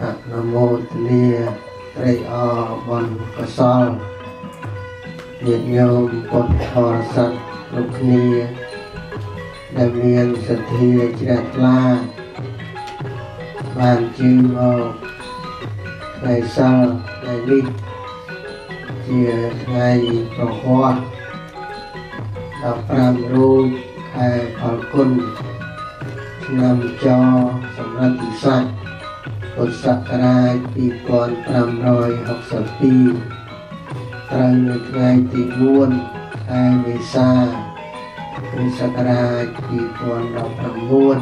អនុមោទនាត្រេកអរបុណ្យកុសលញាតិញោមពុទ្ធបរិស័ទគ្រប់គ្នាដែលមានសទ្ធាជ្រះថ្លាបានជឿមកថ្ងៃសិលថ្ងៃនេះជាថ្ងៃប្រហ័ស15រោច ខែផលគុណឆ្នាំចសម្រាប់ពិសាខពុទ្ធសករាជ2562ត្រូវនៅថ្ងៃទី4ខែមេសាគ្រិស្តសករាជ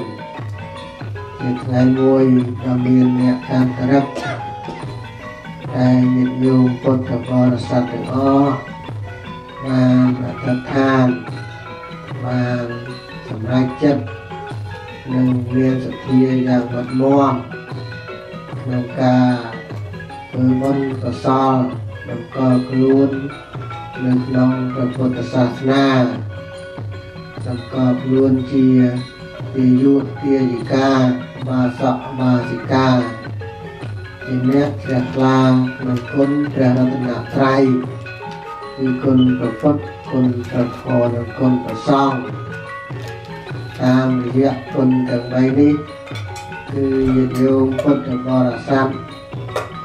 2019ជាថ្ងៃមួយដ៏មានអ្នកតាមក្រឹកតែញាតិញោមពុទ្ធបរិស័ទទាំងអស់បានអធិដ្ឋាន បានសម្រេចចិត្តនិងមានសទ្ធាយ៉ាងមុតមមក្នុងការធ្វើបុណ្យកុសលតម្កល់ខ្លួននៅក្នុងព្រះពុទ្ធសាសនាតម្កល់ខ្លួនជាទាយុទាយិកាបាសកបាសិកាជាអ្នកជ្រះថ្លាក្នុងគុណព្រះរតនត្រ័យគឺគុណព្រះពុទ្ធ គុណព្រះធម៌និងគុណព្រះសង្ឃតាមរយៈគុណទាំង3នេះគឺញាតិញោមពុទ្ធបរិស័ទ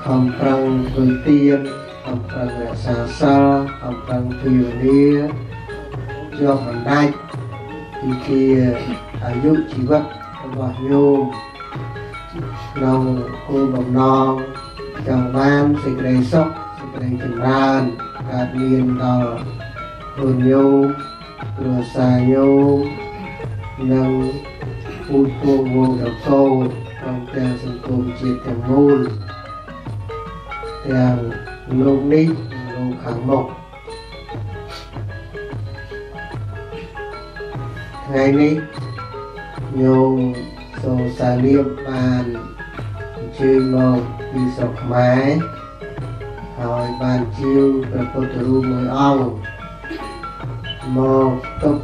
ខំប្រឹងធ្វើទានខំប្រឹងរក្សាសិលខំប្រឹងភាវនាជាប់បណ្ដាច់ពីជាអាយុជីវិតរបស់ញោមក្នុងគោលបំណងចង់បានសេចក្តីសុខសេចក្តីចម្រើនកើតមានដល់ ខ្លួនញោមគ្រួសារញោមនិងពូជពងវងតកោព្រមទាំងសង្គមជាតិទាំងមូលទាំងលោកនេះនិងលោកខាងមុខថ្ងៃនេះញោមសូសាលៀបបានអញ្ជើញមកពីស្រុកខ្មែរហើយបានជាវព្រះពុទ្ធរូបមួយអង្គ មកទុក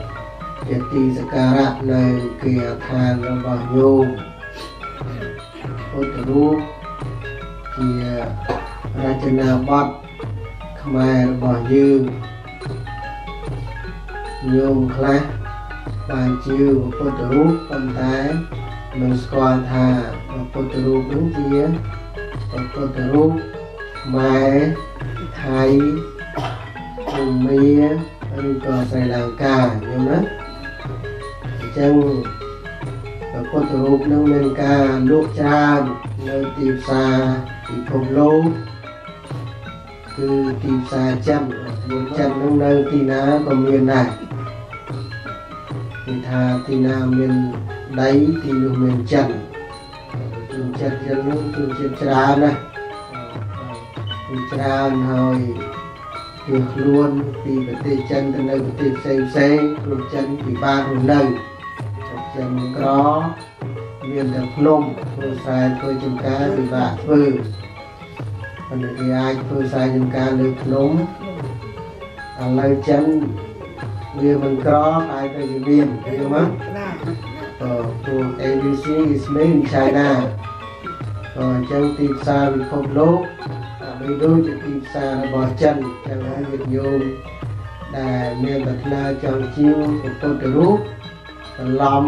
ជាទីសក្ការៈនៅគេអឋានរបស់ញោមពុទ្ធរូបជារចនាបថខ្មែររបស់យើងញោមខ្លះបានជាពុទ្ធរូបប៉ុន្តែមិនស្គាល់ថាពុទ្ធរូបនោះជាពុទ្ធរូបខ្មែរថៃភូមា ឬក៏ស្រីលង្កាយល់ណាអញ្ចឹងពុទ្ធរូបនឹងមានការលក់ច្រើននៅទីផ្សារពិភពលោកគឺទីផ្សារចិនមួយចិននឹងនៅទីណាក៏មានដែរគឺថាទីណាមានដីទីនោះមានចិនជនជាតិចិននោះជនជាតិច្រើនណាស់គឺច្រើនហើយ ពីខ្លួនពីប្រទេសចិនទៅនៅប្រទេសផ្សេងផ្សេងខ្លួនចិនពិបាករស់នៅចិនក្រមានតែភ្នំធ្វើខ្សែធ្វើចំការពិបាកធ្វើប៉ុន្តែគេអាចធ្វើខ្សែចំការលើភ្នំឥឡូវចិនវាមិនក្រតែទៅវាមានឃើញ吗អឺពួក ABC is made in China អញ្ចឹងទីផ្សារពិភពលោក បីដូចជាទីផ្សាររបស់ចិនចឹងហើយវិទ្យុដែលមានប្រាថ្នាចង់ជាវពុទ្ធរូបបន្លំ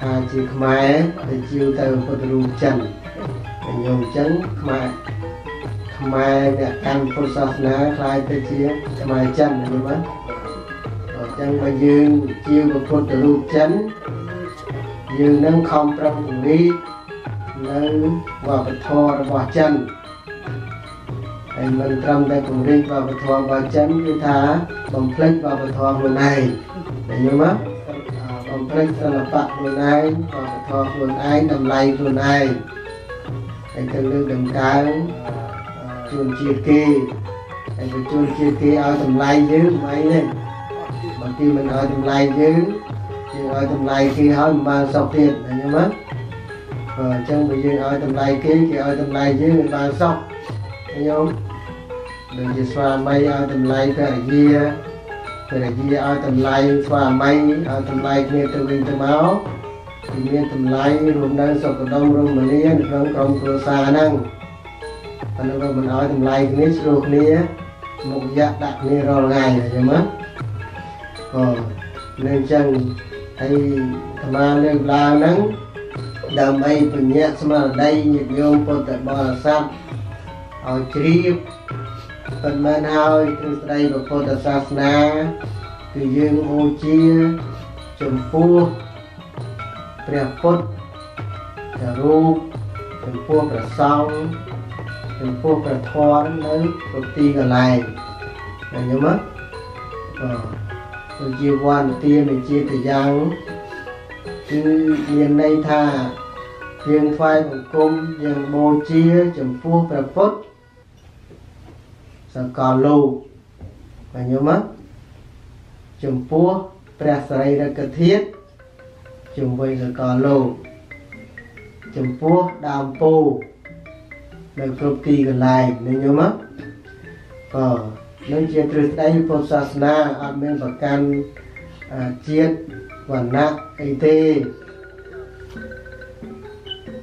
ថាជាខ្មែរទៅជាវទៅពុទ្ធរូបចិនតែញោមចឹងខ្មែរខ្មែរអ្នកកាន់ពុទ្ធសាសនាคล้ายទៅជាខ្មែរចិនយល់ទេអញ្ចឹងបើយើងជាវពុទ្ធរូបចិនយើងនឹងខំប្រឹងពង្រីកនៅវប្បធម៌របស់ចិន ហើយមិនត្រឹមតែពង្រីកវប្បធម៌របស់ចិនគឺថាបំភ្លេចវប្បធម៌ខ្លួនឯងតែយល់មកបំភ្លេចសិល្បៈខ្លួនឯងវប្បធម៌ខ្លួនឯងតម្លៃខ្លួនឯងហើយទៅលើកតម្កើងជួនជាតិគេហើយទៅជួនជាតិគេឲ្យតម្លៃយើងមិនអីទេបើគេមិនឲ្យតម្លៃយើងគេឲ្យតម្លៃគេហើយមិនបានសុខទៀតឃើញទេអញ្ចឹងបើយើងឲ្យតម្លៃគេគេឲ្យតម្លៃយើងមិនបានសុខឃើញទេ ដូចជាស្វាមីឲ្យតម្លៃភរិយាព្រះរាជាឲ្យតម្លៃស្វាមីឲ្យតម្លៃគ្នាទៅវិញទៅមកគឺមានតម្លៃរួមនៅសុខដុមរមនានៅក្នុងក្រុមគ្រួសារហ្នឹងអានោះក៏មិនឲ្យតម្លៃគ្នាឆ្លោះគ្នាមុខយ៉ាក់ដាក់គ្នារាល់ថ្ងៃអញ្ចឹងមកអូនៅអញ្ចឹងហើយអាត្មាលើកឡើងហ្នឹងដើម្បីពញ្ញាស្មារតីញាតិញោមពុទ្ធបរិស័ទឲ្យជ្រាប ប៉ុន្មានហើយទ្រឹស្ដីពុទ្ធសាសនា គឺយើងបូជាចំពោះព្រះពុទ្ធព្រះរូបចំពោះព្រះសង្ឃចំពោះព្រះធម៌នៅគ្រប់ទីកន្លែងឃើញទេមកអឺដូចជាវន្តទានជាតយ៉ាងគឺមានន័យថាយើងថ្វាយបង្គំយើងបូជាចំពោះព្រះពុទ្ធ សកលលោកឃើញទេមកចំពោះព្រះសរីរកធាតុជំវិញសកលលោកចំពោះដើមពោនៅគ្រប់ទីកន្លែងនឹងយល់មកក៏នឹងជាទ្រឹស្ដីពុទ្ធសាសនាអត់មានប្រកាន់ជាតិវណ្ណៈអីទេ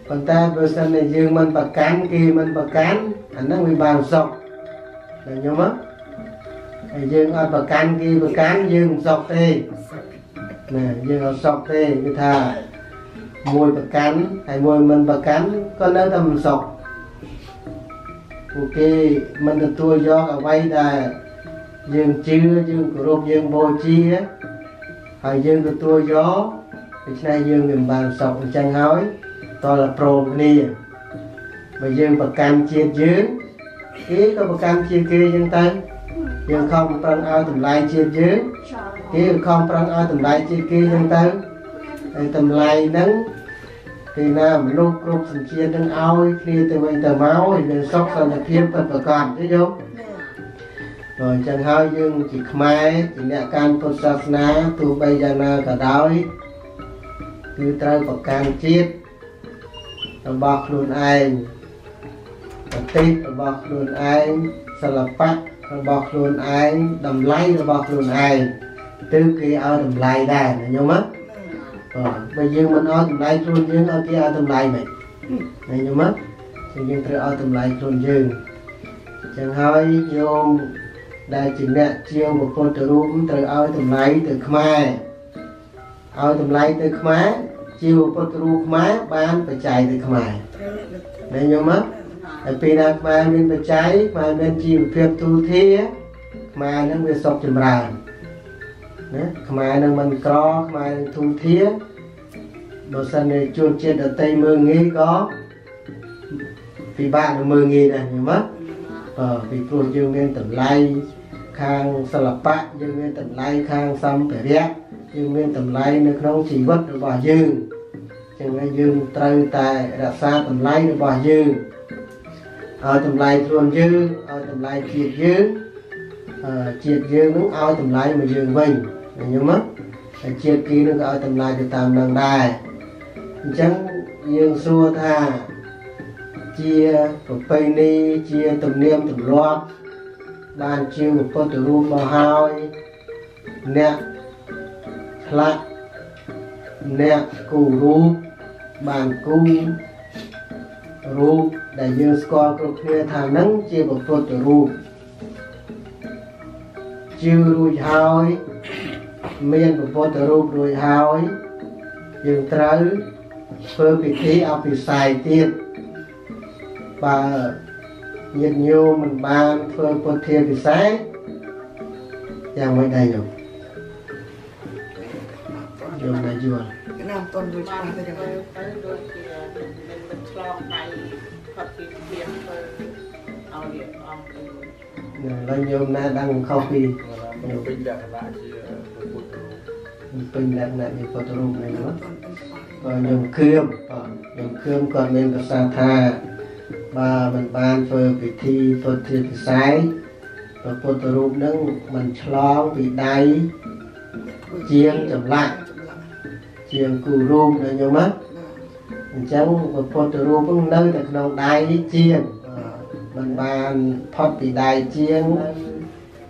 ប៉ុន្តែបើសិនជាយើងមិនប្រកាន់គេមិនប្រកាន់អាហ្នឹងវាបានសុខ ដល់ញោមហើយយើងអត់ប្រកាន់គេប្រកាន់យើងមិនសុខទេណាយើងអត់សុខទេគឺថាមួយប្រកាន់ហើយមួយមិនប្រកាន់ក៏នៅតែមិនសុខពួកគេមិនទទួលយកអ្វីដែលយើងជឿយើងគោរពយើងបូជាហើយយើងទទួលយកដូច្នេះយើងមិនបានសុខអញ្ចឹងហើយតលប្រមគ្នាបើយើងប្រកាន់ជាតិយើង គេក៏ប្រកាន់ជាតិគេអញ្ចឹងទៅយើងខំប្រឹងឲ្យតម្លៃជាតិយើងគេក៏ខំប្រឹងឲ្យតម្លៃជាតិគេអញ្ចឹងទៅហើយតម្លៃហ្នឹងពេលណាមនុស្សគ្រប់សញ្ជាតិនឹងឲ្យគ្នាទៅវិញទៅមកឲ្យមានសុខសន្តិភាពពិតប្រាកដទេយោដល់អញ្ចឹងហើយយើងជាខ្មែរជាអ្នកកាន់ពុទ្ធសាសនាទោះបីយ៉ាងណាក៏ដោយគឺត្រូវប្រកាន់ជាតិរបស់ខ្លួនឯងប្រ ទេសរបស់ខ្លួនឯងសិល្បៈរបស់ខ្លួនឯងតម្លៃរបស់ខ្លួនឯងទើបគេឲ្យតម្លៃដែរញោមណាបាទបើយើងមិនឲ្យតម្លៃខ្លួនយើងឲ្យគេឲ្យតម្លៃមិនឃើញទេមកយើងត្រូវឲ្យតម្លៃខ្លួនយើងចឹងហើយញោមដែលជាអ្នកជាងបុគ្គលទៅរូបត្រូវឲ្យតម្លៃទៅខ្មែរឲ្យតម្លៃទៅខ្មែរជាពុទ្ធរូបខ្មែរបានបច្ច័យទៅខ្មែរមែនញោមមក ហើយពេលណាខ្មែរមានបច្ច័យខ្មែរមានជីវភាពទូធាខ្មែរនឹងវាសុខចម្រើនណាខ្មែរនឹងមិនក្រខ្មែរនឹងធូរធារបើសិនជាជួនជាតិដតីមើងងាយក៏ពិបាកនឹងមើងងាយដែរញ៉ឹងមកបាទពីព្រោះយើងមានតម្លៃខាងសិល្បៈយើងមានតម្លៃខាងសម្ភារៈយើងមានតម្លៃនៅក្នុងជីវិតរបស់យើងចឹងហើយយើងត្រូវតែរក្សាតម្លៃរបស់យើង ឲ្យតម្លៃខ្លួនយើងឲ្យតម្លៃជាតិយើងជាតិយើងនឹងឲ្យតម្លៃមកយើងវិញឃើញទេហើយជាតិគេនឹងក៏ឲ្យតម្លៃទៅតាមនឹងដែរអញ្ចឹងយើងសួរថាជាប្រពៃណីជាទំនៀមទម្លាប់បានជាពុទ្ធរូបមកហើយអ្នកឆ្លាក់អ្នកគូរូបបានគូ រូបដែលយើងស្គាល់គ្រប់គ្នាថានឹងជាពុទ្ធរូបជឿរួចហើយមានពុទ្ធរូបរួចហើយយើងត្រូវធ្វើពិធីអភិសេកទៀតបើញាតិញោមមិនបានធ្វើពុទ្ធាពិសេសយ៉ាងម៉េចដែរញោមញោមណាយល់ ណាំតន់ដូចច្បាស់ទៅយ៉ាងម៉េចទៅដូចជាមិនឆ្លងដៃផុតពីពីធ្វើឲ្យរៀបអង្គទៅហើយញោមណាដឹងខុសពីញោមពេញលក្ខណៈជាពុទ្ធរូបពេញលក្ខណៈជាពុទ្ធរូបហ្នឹងណាបើញោមខឿមបាទញោមខឿមគាត់មានប្រសាសន៍ថាបើមិនបានធ្វើពិធីពុទ្ធិពិស័យព្រះពុទ្ធរូបនឹងមិនឆ្លងពីដៃជាងចម្លាក់ ជាងគូរូបណាញោមណាអញ្ចឹងព្រះពុទ្ធរូបនឹងនៅតែក្នុងដៃជាងមិនបានផុតពីដៃជាង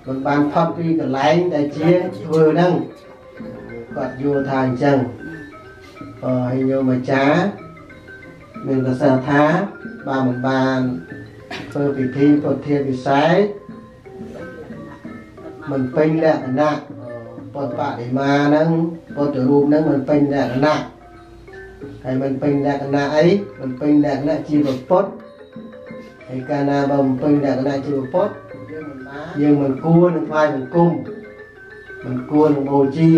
មិនបានផុតពីកន្លែងដែលជាធ្វើហ្នឹងគាត់យល់ថាអញ្ចឹងអឺហើយញោមអាចារ្យមានប្រសាសន៍ថាបើមិនបានធ្វើពិធីពុទ្ធាពិសេសមិនពេញលក្ខណៈ ពុទ្ធបដិមាហ្នឹងពុទ្ធរូបហ្នឹងមិនពេញលក្ខណៈហើយមិនពេញលក្ខណៈអីមិនពេញលក្ខណៈជាពុទ្ធហើយកាលណាបើមិនពេញលក្ខណៈជាពុទ្ធយើងមិនគួរនឹងថ្វាយបង្គំមិនគួរនឹងបូជា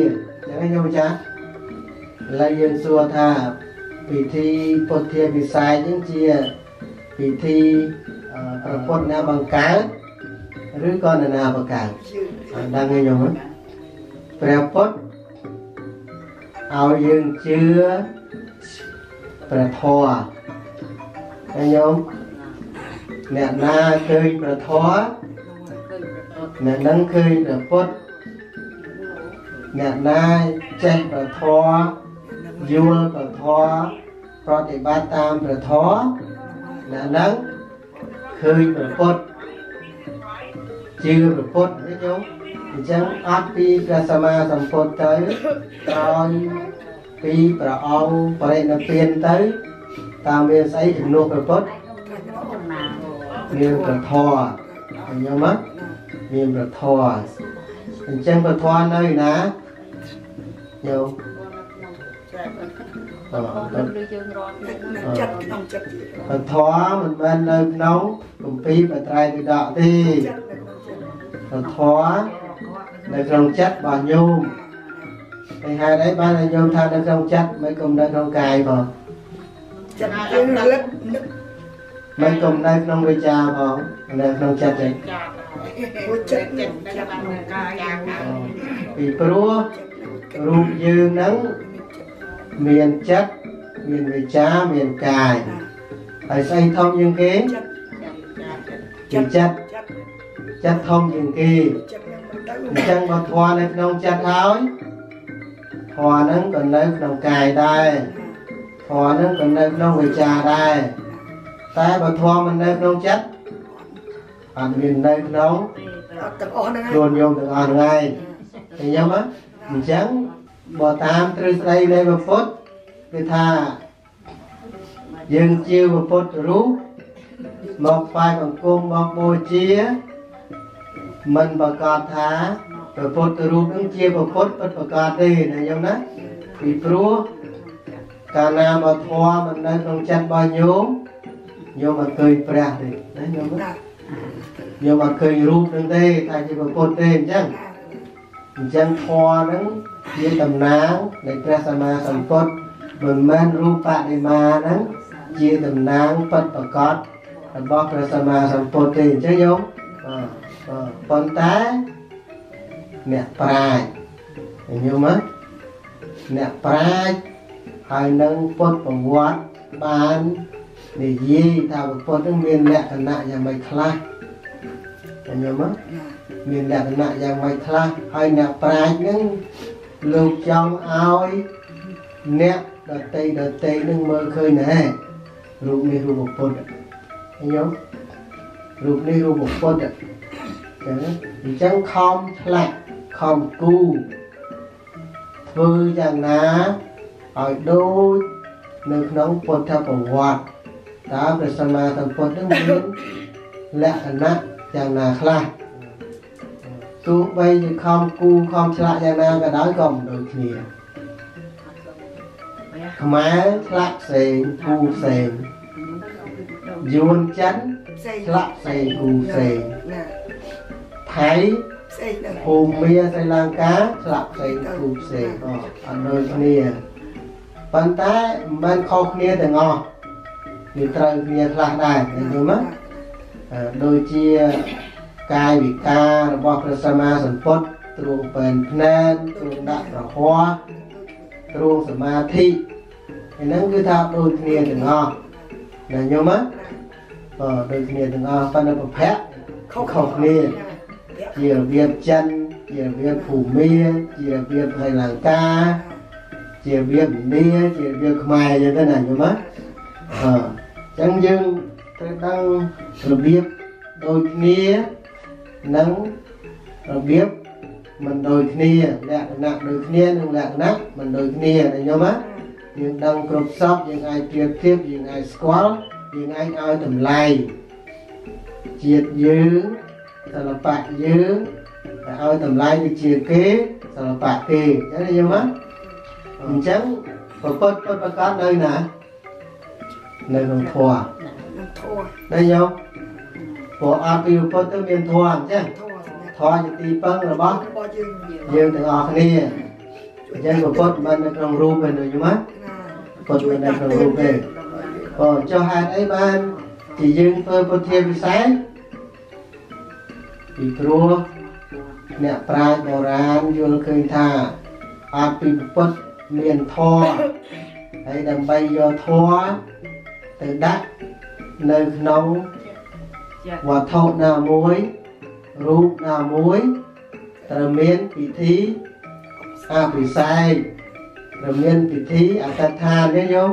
អញ្ចឹងញោមចាឥឡូវយើងសួរថាពិធីពុទ្ធាពិសេសហ្នឹងជាពិធីអឺប្រពុតណាបង្កើតឬក៏នរណាបង្កើតអត់ដឹងទេញោមហ៎ ព្រះពុទ្ធឲ្យយើងជឿព្រះធម៌ហើយញោមអ្នកណាឃើញព្រះធម៌អ្នកនឹងឃើញព្រះពុទ្ធអ្នកណាចេះព្រះធម៌យល់ព្រះធម៌ប្រតិបត្តិតាមព្រះធម៌អ្នកនឹងឃើញព្រះពុទ្ធជឿព្រះពុទ្ធទេញោម អញ្ចឹងអត់ពីព្រះសម្មាសម្ពុទ្ធទៅក្រោយពីព្រះអង្គបរិនិព្វានទៅ តាមមានស្អីជំនួសព្រះពុទ្ធមានព្រះធម៌អញ្ចឹងមកមានព្រះធម៌អញ្ចឹងព្រះធម៌នៅណាញោមអឺឬយើងរត់ចិត្តក្នុងចិត្តព្រះធម៌មិនមែននៅក្នុងគម្ពីរបត្រៃពិដកទេចិត្តនៅក្នុងចិត្តព្រះធម៌ នៅក្នុងចិត្តរបស់ញោមហើយហេតុអីបានឲ្យញោមថានៅក្នុងចិត្តមិនគុំនៅក្នុងកាយផងចិត្តយើងរលឹកនឹកមិនគុំនៅក្នុងវិចារផងនៅក្នុងចិត្តទេចាស់ព្រោះចិត្តចិនឹងនចិត្តតាមក្នុងកាកាយយយ៉ាងណាពីព្រោះរូបយើងហ្នឹងមានចិត្តមានវិចារមានកាយហើយស្អីធំជាងគេចិត្តជាចិត្តចិត្តចិត្តធំជាងគេចិត្តនឹងមិនទៅ អញ្ចឹងបើធម៌នៅក្នុងចិត្តហើយធម៌ហ្នឹងក៏នៅក្នុងកាយដែរធម៌ហ្នឹងក៏នៅក្នុងវិចារដែរតែបើធម៌មិននៅក្នុងចិត្តអត់មាននៅក្នុងអត់ទាំងអស់ហ្នឹងខ្លួនយើងទាំងអស់ហ្នឹងឯងឃើញទេអញ្ចឹងបើតាមទ្រឹស្ដីនៃព្រះពុទ្ធគឺថាយើងជាព្រះពុទ្ធរូបមកថ្វាយបង្គំមកបូជា មិនប្រកាសថាព្រះពុទ្ធរូបនឹងជាព្រះពុទ្ធពិតប្រកបទេណាញោមណាពីព្រោះកាលណាបើធម៌មិននៅក្នុងចិត្តរបស់ញោមញោមអត់ឃើញព្រះទេណាញោមណាណាញោមអត់ឃើញរូបនឹងទេថាជាព្រះពុទ្ធទេអញ្ចឹងអញ្ចឹងធម៌ហ្នឹងជាតំណាងនៃព្រះសម្មាសម្ពុទ្ធមិនមែនរូបបដិមាហ្នឹងជាតំណាងពិតប្រកបរបស់ព្រះសម្មាសម្ពុទ្ធទេអញ្ចឹងញោមបាទ បាទប៉ុន្តែអ្នកប្រាជ្ញញោមណាអ្នកប្រាជ្ញហើយនឹងពុទ្ធប្រវត្តិបាននិយាយថាពុទ្ធនឹងមានលក្ខណៈយ៉ាងម៉េចខ្លះឃើញទេមានលក្ខណៈយ៉ាងម៉េចខ្លះហើយអ្នកប្រាជ្ញនឹងលោកចង់ឲ្យអ្នកដតីដតីនឹងមើលឃើញណែរូបនេះរូបពុទ្ធឃើញទេរូបនេះរូបពុទ្ធចឹង អញ្ចឹងខំឆ្លាក់ខំគូធ្វើយ៉ាងណាឲ្យដូចនៅក្នុងពុទ្ធប្រវត្តិតើព្រះសម្មាសម្ពុទ្ធនឹងមានលក្ខណៈយ៉ាងណាខ្លះទោះបីជាខំគូខំឆ្លាក់យ៉ាងណាក៏ដោយក៏មិនដូចគ្នាខ្មែរឆ្លាក់ផ្សេងគូផ្សេងយួនចិនផ្សេងឆ្លាក់ផ្សេងគូផ្សេងណា ថៃផ្សេងហ្នឹងភូមាស្រីលង្កាឆ្លាក់ផ្សេងគូផ្សេងអត់អត់ដូចគ្នាប៉ុន្តែមិនមែនខុសគ្នាទាំងអស់វាត្រូវគ្នាខ្លះដែរឃើញទេមកអឺដូចជាកាយវិការរបស់ព្រះសម្មាសម្ពុទ្ធទ្រង់ពេនភ្នែនទ្រង់ដាក់ប្រហ័សទ្រង់សមាធិហ្នឹងគឺថាដូចគ្នាទាំងអស់ណាញោមណាអឺដូចគ្នាទាំងអស់ប៉ុន្តែប្រភពខុសគ្នា ជារបៀបចិនជារបៀបភូមាជារបៀបស្រីលង្កាជារបៀបឥណ្ឌាជារបៀបខ្មែរអញ្ចឹងទៅណាយល់មកអឺអញ្ចឹងយើងត្រូវដឹងរបៀបដូចគ្នានឹងរបៀបមិនដូចគ្នាលក្ខណៈដូចគ្នានិងលក្ខណៈមិនដូចគ្នាណាញោមណាយើងដឹងគ្រប់សពយើងអាចប្រៀបធៀបយើងអាចស្គាល់យើងអាចឲ្យតម្លៃជាតិយើង សិល្បៈយើងតែឲ្យតម្លៃទៅជាគេសិល្បៈគេអញ្ចឹងណាញោមណាអញ្ចឹងប្រពុតពុតប្រកាសនៅណានៅក្នុងធម៌នឹងធัวណាញោមព្រោះអត់ពីពុទ្ធទៅមានធម៌អញ្ចឹងធัวធម៌ជាទីពឹងរបស់របស់យើងណាយើងទាំងអស់គ្នាអញ្ចឹងពុទ្ធមិននៅក្នុងរូបទេញោមណាពុទ្ធមិននៅក្នុងរូបទេអូចុះហេតុអីបានជាយើងធ្វើពុទ្ធាវិស័យ ពីព្រោះអ្នកប្រាជ្ញបុរាណយល់ឃើញថាអត់ពីពុទ្ធមានធម៌ហើយដើម្បីយកធម៌ទៅដាក់នៅក្នុងវត្ថុណាមួយរូបណាមួយត្រូវមានពិធីអភិសេកត្រូវមានពិធីអត្តដ្ឋានទេញោម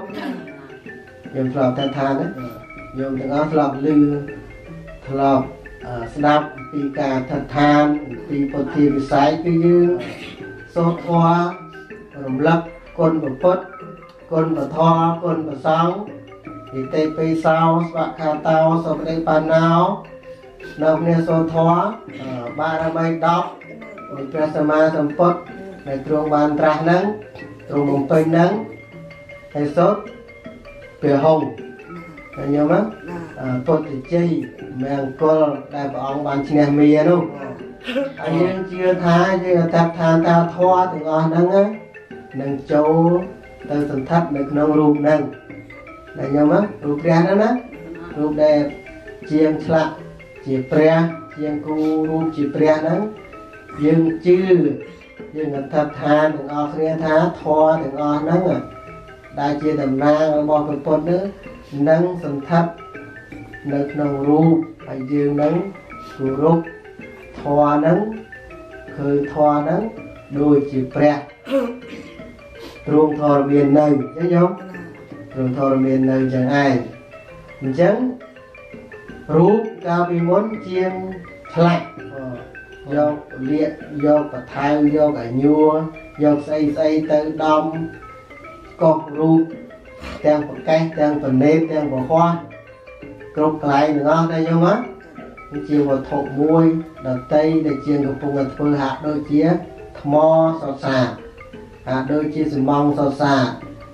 យើងធ្លាប់អត្តដ្ឋានណាញោមទាំងអស់ធ្លាប់ឮធ្លាប់អឺ ស្ដាប់អំពីការអត្តដ្ឋានអំពីពុទ្ធាវិស័យគឺយើងសូត្រធម៌រំលឹកគុណព្រះពុទ្ធគុណព្រះធម៌គុណព្រះសង្ឃនិតិពេសោស្វៈខាតោសុបដិបាណោនៅគ្នាសូត្រធម៌អឺបារមី10នៃព្រះសម្មាសម្ពុទ្ធដែលទ្រង់បានត្រាស់ហ្នឹងទ្រង់បំពេញហ្នឹងហើយសូត្រព្រះហង្ស ឃើញទេមើលណាអឺពុទ្ធជ័យមង្គលដែលព្រះអង្គបានឈ្នះមារនោះហើយយើងជឿថាយើងអត្តដ្ឋានតាធម៌ទាំងអស់ហ្នឹងណានឹងចូលទៅសន្ធិដ្ឋនៅក្នុងរូបហ្នឹងដែលញោមណារូបព្រះហ្នឹងណារូបដែលជាងឆ្លាក់ជាព្រះជាងគូរូបជាព្រះហ្នឹងយើងជឿយើងអត្តដ្ឋានទាំងអស់គ្នាថាធម៌ទាំងអស់ហ្នឹងណាដែលជាតំណាងរបស់ព្រះពុទ្ធហ្នឹង នឹងសន្ធិដ្ឋនៅក្នុងរូបហើយយើងនឹងគោរពធម៌ហ្នឹងឃើញធម៌ហ្នឹងដូចជាព្រះទ្រង់ធរមាននៅអញ្ចឹងញោមទ្រង់ធរមាននៅអញ្ចឹងឯងអញ្ចឹងរូបកាលពីមុនជាងឆ្លាក់យកលាកយកបថៅយកអាញួរយកស្អីស្អីទៅដំកោសរូប ទាំងប្រកេះទាំងប្រណេតទាំងប្រហោះគ្រប់កន្លែងទាំងអស់ដែរញោមណាវាជាវត្ថុមួយដតីដែលជាងកំពុងតែធ្វើហាក់ដូចជាថ្មសរសាហាក់ដូចជាសំងសរសា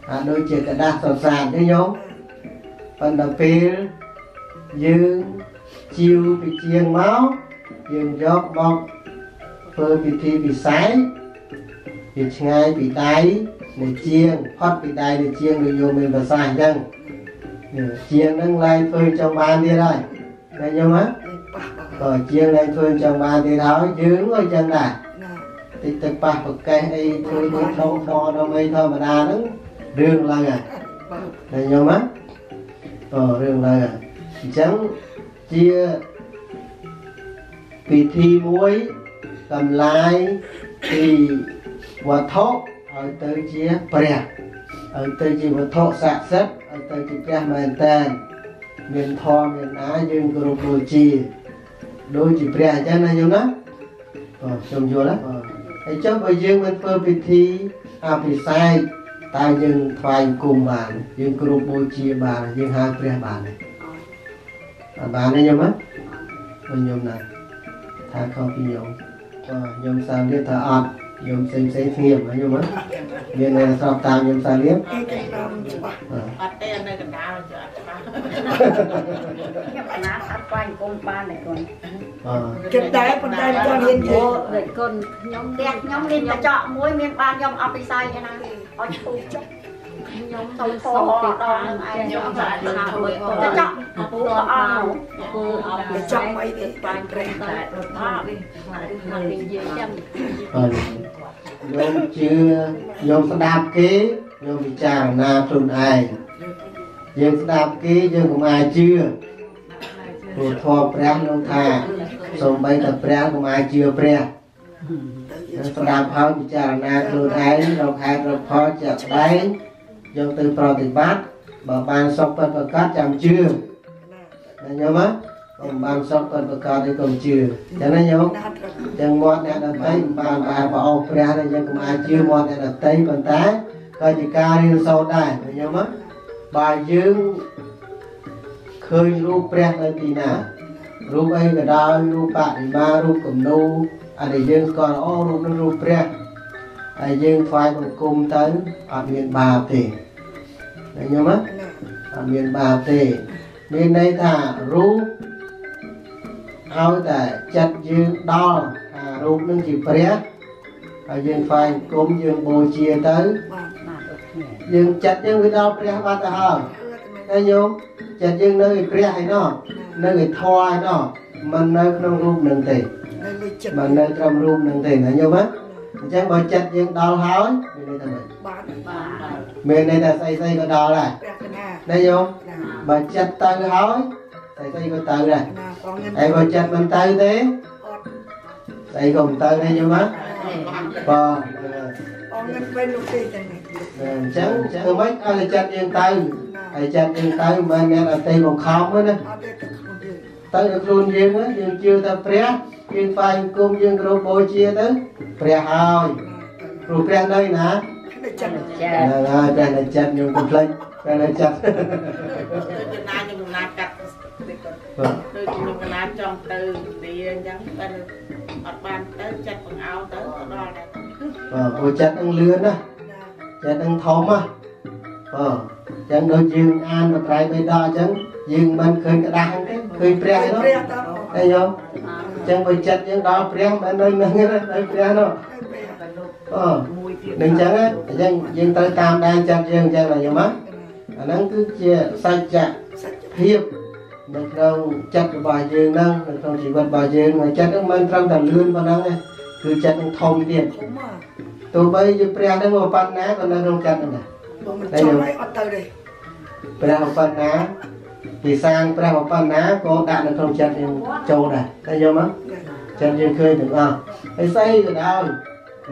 ហាក់ដូចជាกระดาษសរសាទេញោមប៉ុន្តែពេលយើងជីវពីជាងមកយើងយកមកធ្វើពិធីពិស័យវាឆ្ងាយពីដៃ នៃជាងផុតពីដៃនៃជាងដូចយកមានប្រសាសន៍អញ្ចឹងនេះជាងហ្នឹងឡើងធ្វើចង់បានទៀតហើយឃើញញោមហ៎ប៉ះប៉ះក៏ជាងឡើងធ្វើចង់បានទៀតហើយយើងក៏អញ្ចឹងដែរណាតិចទៅប៉ះប្រកេះអីធ្វើដូចដងធរដងអីធម្មតាហ្នឹងរឿងឡើងហើយបាទឃើញញោមហ៎អូរឿងឡើងហើយអញ្ចឹងជាពិធីមួយតម្លាយពីវត្ថុ ឲ្យទៅជាព្រះឲ្យទៅជាវត្ថុស័ក្តិសិទ្ធិឲ្យទៅជាព្រះមែនតើមានធម៌មានណាយើងគោរពបូជាដូចជាព្រះអញ្ចឹងណាញោមណាអូខ្ញុំយល់ណាអូហើយចុះបើយើងមិនធ្វើពិធីអភិសេកតើយើងថ្វាយគុំបានយើងគោរពបូជាបានយើងហៅព្រះបានទេអត់បានទេញោមណាអូញោមណាថាខុសពីញោមអូញោមសាមទៀតថាអត់ ញោមផ្សេងផ្សេងស្ងៀមណាញោមណាមានអ្នកស្របតាមញោមសាមទៀតឯកតាមច្បាស់អឺអត់ទេនៅកណ្ដាលចុះអត់ច្បាស់ខ្ញុំអាណាអត់ខ្វាញ់គុំបានទេគុនអឺគិតដែរប៉ុន្តែមិនទាន់ហ៊ាននិយាអូយដូចគុនខ្ញុំផ្ទះខ្ញុំមានកញ្ចក់មួយមានបានខ្ញុំអត់ពិស័យទេណាឲ្យឈូសចុះ ខ្ញុំទៅទៅធសរងពីដខាងងឯឯងងខ្ញុំខ្ញុំបាបាត់ត់ថាថាមើមើលលកញ្ចក់ពូពូអអស់ស់ពូអស់កញ្ចក់អីទេបាញ់ព្រះតែរត់មកថានិយាយចឹងអឺញោមជឿញោមស្ដាប់គេញោមពិចារណាខ្លួនឯងយើងស្ដាប់គេយើងកុំអាចជឿព្រោះធម៌ព្រះនោះថាសូម្បីតែព្រះកុំអាចជឿព្រះស្ដាប់ហើយពិចារណាខ្លួនឯងរកហេតុរកផលជាក់ស្ដែង យកទៅប្រតិបត្តិបើបានសុខពិតប្រាកដចាំជឿណាញោមណាកុំបានសុខគាត់ប្រកាសឲ្យកុំជឿចឹងណាញោមណាត់ត្រូវចឹងមាត់អ្នកដតីមិនបានបែបប្រអប់ព្រះទេចឹងកុំអាចជឿមាត់អ្នកដតីប៉ុន្តែក៏ជាការរៀនសូត្រដែរឃើញទេមកបើយើងឃើញរូបព្រះនៅទីណារូបអីក៏ដោយរូបបដិមារូបគំនូអានេះយើងស្គាល់អូរូបនឹងរូបព្រះ ហើយយើងថ្វាយបង្គំទៅអត់មានបាបទេឃើញទេមកណាអត់មានបាបទេមានន័យថារូបឲ្យតែចិត្តយើងដល់ថារូបនឹងជាព្រះហើយយើងថ្វាយគុំយើងបូជាទៅបាទបាទដូចគ្នាយើងចិត្តយើងវាដល់ព្រះបាត់ទៅហើយតែញោមចិត្តយើងនៅឯព្រះឯណោះនៅឯធម៌ឯណោះមិននៅក្នុងរូបនឹងទេនៅលើចិត្តមិននៅត្រឹមរូបនឹងទេណាញោមណា អញ្ចឹងបើចិត្តយើងដល់ហើយមានន័យថាម៉េចបាទមានន័យថាស្អីស្អីក៏ដល់ដែរព្រះកណាណាញោមណាបើចិត្តទៅហើយស្អីស្អីក៏ទៅដែរណាបងងឹមហើយបើចិត្តមិនទៅទេអត់ស្អីក៏មិនទៅទេញោមណាបាទបងងឹមវិញលោកទេចឹងនេះអញ្ចឹងធ្វើម៉េចឲ្យតែចិត្តយើងទៅហើយចិត្តយើងទៅមិនមែនអ្នកអតីបង្ខំទេណាអត់ទេទឹកខ្លួនយើងទៅដល់ខ្លួនយើងណាយើងជឿថាព្រះ យើងស្វែងគុំយើងគោរពបូជាទៅព្រះហើយព្រោះព្រះនៅណានៅចិត្តចាហ្នឹងហើយព្រះនៅចិត្តខ្ញុំកុំភ្លេចព្រះនៅចិត្តដូចចំណាយខ្ញុំណាកាត់តិចគាត់បាទដូចខ្ញុំកណាចង់ទៅលាអញ្ចឹងតែអត់បានទៅចិត្តបង្អោទៅក៏ដល់ដែរបាទព្រោះចិត្តនឹងលឿនណាណាចិត្តនឹងធំណាបាទអញ្ចឹងដូចយើងអានបត្រៃបេដកអញ្ចឹងយើងមិនឃើញក្តាស់ហ្នឹងទេឃើញព្រះហ្នឹងព្រះតើតែយោអញ្ចឹងបើចិត្តយើងដល់ព្រះមិននៅនឹងទេណានៅព្រះនោះព្រះអឺនឹងអញ្ចឹងណាអញ្ចឹងយើងត្រូវតាមដានចិត្តយើងអញ្ចឹងណាយោមកអាហ្នឹងគឺជាសច្ចៈសច្ចៈភាពនៅក្នុងចិត្តរបស់យើងហ្នឹងនៅក្នុងជីវិតរបស់យើងហើយចិត្តហ្នឹងមិនត្រឹមតែលឿនប៉ុណ្ណឹងទេគឺចិត្តនឹងធំទៀតធំមកទោះបីជាព្រះហ្នឹងមកប៉ុណ្ណាក៏នៅក្នុងចិត្តហ្នឹងដែរបងមិនចង់ឲ្យអត់ទៅទេព្រះមកប៉ុណ្ណា ពីសាងព្រះមកប៉ុណ្ណាក៏ដាក់នៅក្នុងចិត្តយើងចូលដែរតែយកមកចិត្តយើងឃើញទាំងអស់ហើយស្អីក៏ដោយ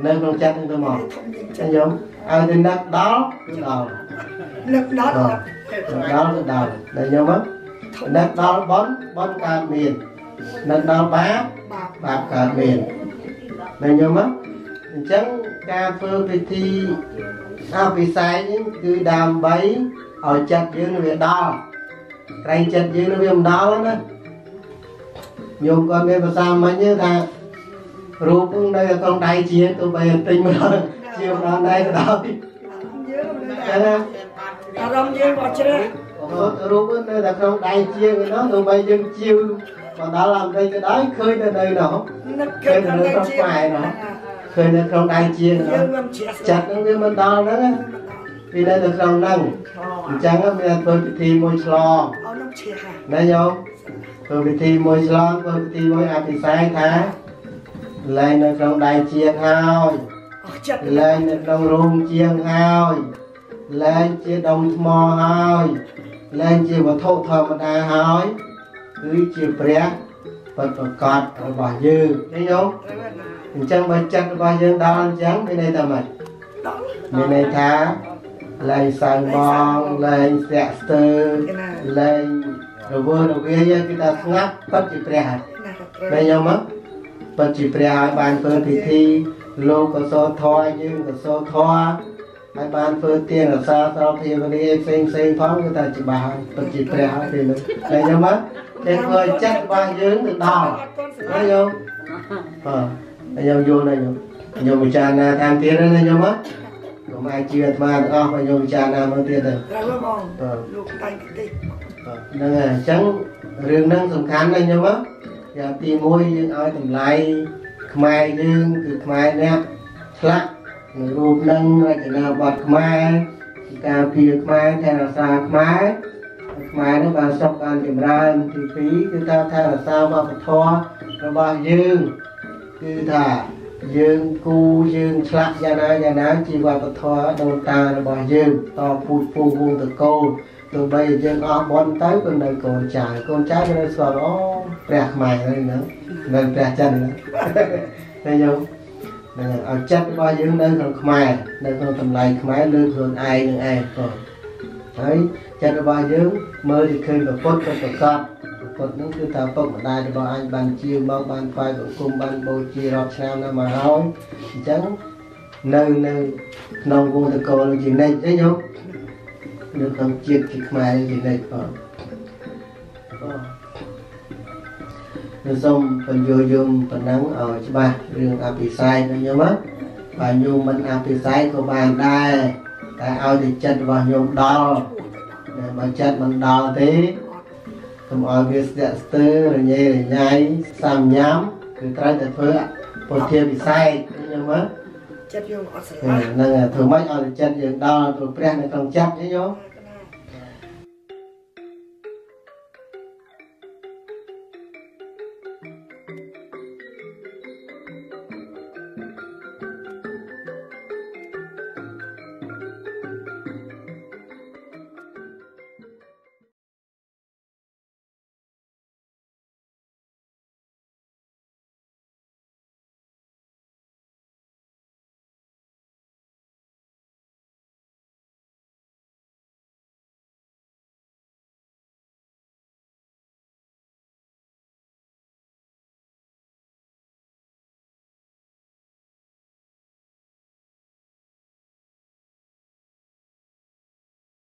នៅក្នុងចិត្តហ្នឹងទៅមកធំយើងចឹចិត្តងយំឲ្យទៅនឹកដល់គឺដល់នឹកដល់អត់ដល់ទៅដល់តែយំមកនឹកដល់បនបនកើតមាននឹកដល់បាបបាបបាបកើតមានតែយំមកអញ្ចឹងការធ្វើពិធីអភិសេកនេះគឺដើម្បីឲ្យចិត្តយើងវាដល់ ក្រែងចិត្តយើងវាមិនដល់ណាញោមគាត់មានភាសាមិញទេថារូបនឹងនៅក្នុងដៃជាងទោះបីតែទិញមកដល់ជាម្ដងដៃក៏ដោយយើងនៅចឹងណាអារម្មណ៍យើងក៏ជ្រះរូបនៅតែក្នុងដៃជាងឯនោះទោះបីយើងជាវមកដល់អាមេរិកក៏ដោយឃើញនៅនៅនោះនឹកឃើញក្នុងដៃជាឃើញនៅក្នុងដៃជាងយើនោះងមិនជ្រះចិត្តនឹងវាមិនដល់ហ្នឹងណា វានៅតែក្នុងហ្នឹងអញ្ចឹងមានធ្វើពិធីមួយឆ្លងអត់នឹងជ្រះហ่ะណាញោមធ្វើពិធីមួយឆ្លងធ្វើពិធីមួយអភិសេកថាលែងនៅក្នុងដៃជាងហើយអស់ចិត្តលែងនៅក្នុងរូងជាងហើយលែងជាដុំថ្មហើយលែងជាវត្ថុធម្មតាហើយគឺជាព្រះពិតប្រកបរបស់យើងឃើញទេអញ្ចឹងបើចិត្តរបស់យើងដល់អញ្ចឹងមានន័យថាម៉េចដល់មានន័យថា លែងសៅបងលែងស្ទាក់ស្ទើរគេណាលែងរវើរវាយគឺថាស្ងាត់ពិតជាព្រះហើយណាក៏ត្រូវមែនយកមកពិតជាព្រះហើយបានធ្វើពិធីលោកក៏សូត្រធម៌យើងក៏សូត្រធម៌ហើយបានធ្វើទានរក្សាត្រលភាវនាផ្សេងផ្សេងផងគឺថាច្បាស់ហើយពិតជាព្រះហើយពេលនោះតែយកមកគេធ្វើឲ្យចិត្តរបស់យើងទៅដល់អត់ទាន់ស្លាណាប់យកបាទហើយយកយល់ណាយកយកពិចារណាតាមទៀតណាយកមក កុំអាចជឿអាត្មាទាំងអស់បើយកពិចារណាមកទៀតទៅត្រូវបងលោកដៃតិចហ្នឹងហើយអញ្ចឹងរឿងហ្នឹងសំខាន់ណាស់ញោមយ៉ាងទី1យើងឲ្យតម្លៃខ្មែរយើងគឺខ្មែរអ្នកឆ្លាក់នៅរូបហ្នឹងរចនាបថខ្មែរពីការពារខ្មែរថែរក្សាខ្មែរខ្មែរហ្នឹងបានសុខបានចម្រើនទី2គឺថាថែរក្សាវប្បធម៌របស់យើងគឺថា យើងគូយើងឆ្លាក់យ៉ាងណាយ៉ាងណាជាវប្បធម៌ដូនតារបស់យើងតពូជពូវងតកូលទោះបីយើងអស់បន់ទៅក៏នៅកូនចៅកូនចៅក៏នៅស្គាល់អូព្រះខ្មែរហ្នឹងហ្នឹងមិនព្រះចិនហ្នឹងតែយើងហ្នឹងឲ្យចិត្តរបស់យើងនៅក្នុងខ្មែរនៅក្នុងតម្លៃខ្មែរលើខ្លួនឯងនឹងឯងក៏ហើយចិត្តរបស់យើងមើលទៅឃើញប្រពុតក៏ប្រកបប្រ ពុទ្ធហ្នឹងគឺថាពុកម្ដាយរបស់អញបានជាមកបានថ្វាយបង្គំបានបូជារាប់ឆ្នាំណាស់មកហើយអញ្ចឹងនៅនៅក្នុងវងតកលនឹងជានិច្ចទេញោមនៅក្នុងជាតិជាខ្មែរជានិច្ចបងអូខ្ញុំសូមបញ្យល់យមប៉ុណ្ណឹងឲ្យច្បាស់រឿងអភិស័យណាញោមណាបើញោមមិនអភិស័យក៏បានដែរតែឲ្យតែចិត្តរបស់ញោមដល់តែបើចិត្តមិនដល់ទេ កុំឲ្យវាស្ទាក់ស្ទើររញ៉េរញ៉ៃសាំញ៉ាំគឺត្រូវតែធ្វើពុទ្ធាពិស័យញោមណាចិត្តយើងអត់ស្រហ្នឹងឡាញ់ហើយធ្វើម៉េចឲ្យចិត្តយើងដល់ព្រោះព្រះនៅក្នុងចិត្តទេញោមច